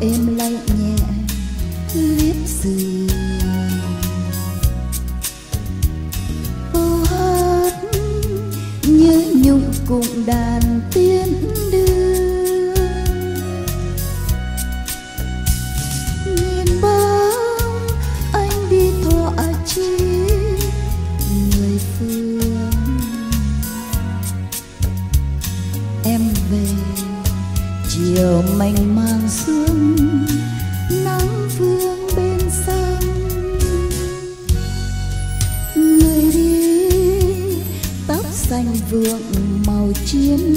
êm lạnh nhẹ liếp giường ô hát nhớ nhung cùng đàn chiều mênh mang sương, nắng vương bên sông người đi, tóc xanh vượng màu chiến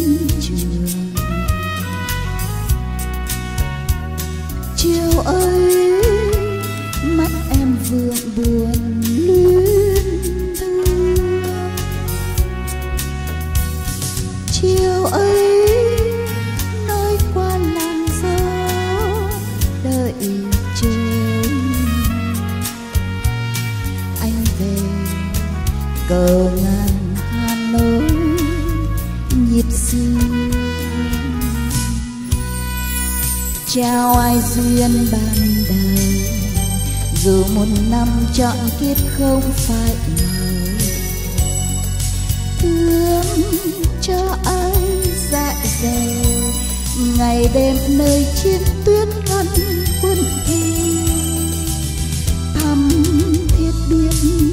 cờ ngàn hà nội nhịp xưa trao ai duyên ban đầu dù một năm chọn kiếp không phải màu thương cho ai dạ dày ngày đêm nơi chiến tuyến ngăn quân thù thắm thiết biết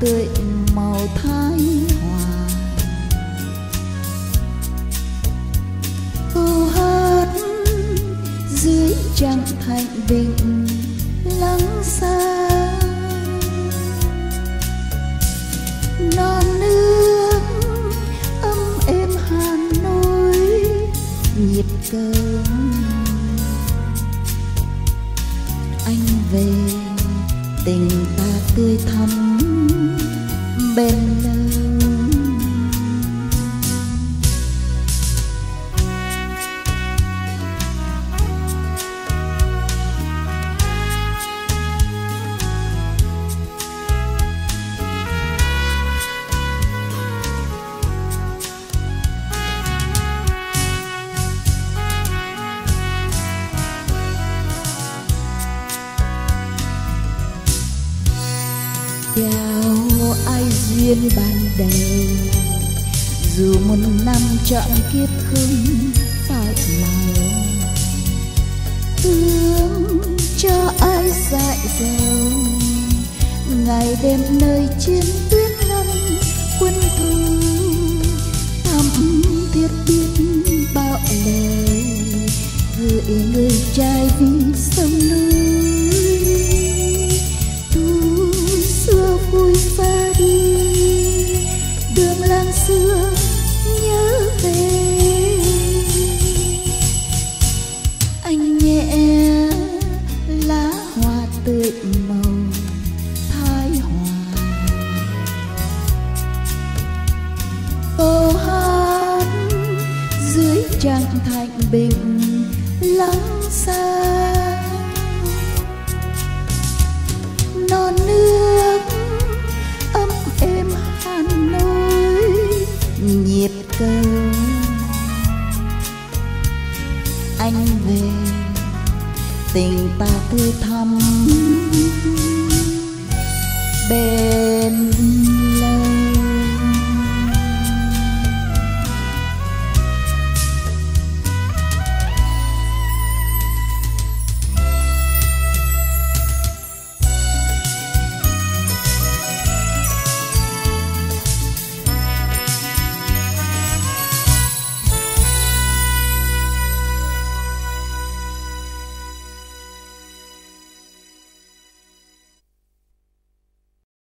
tươi màu thái hòa. Câu hát dưới trăng thanh bình lắng xa. Tình ta tươi thắm bên lâu theo ai duyên ban đầu. Dù một năm chọn kiếp không phải màu, thương cho ai dại dầu. Ngày đêm nơi chiến tuyến ngăn quân thù thắm thiết biết bao lời. Gửi người trai vì trăng thành bình, lắng xa non nước ấm êm hà nội, nhịp cầu. Anh về, tình ta tư thắm. Bên